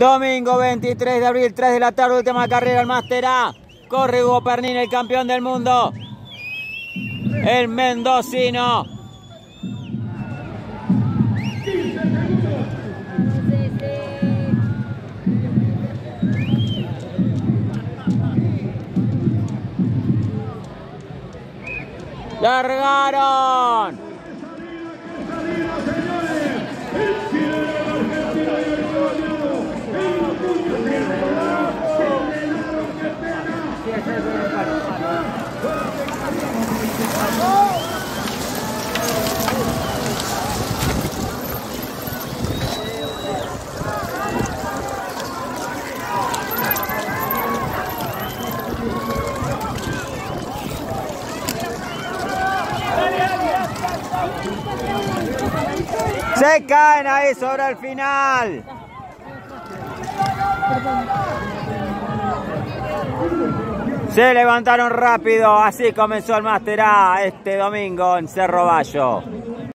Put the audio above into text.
Domingo 23 de abril, 3 de la tarde, última carrera, el Master A. Corre Hugo Pernini, el campeón del mundo. El mendocino. ¡Largaron! Se caen ahí sobre el final. Se levantaron rápido, así comenzó el Master A este domingo en Cerro Bayo.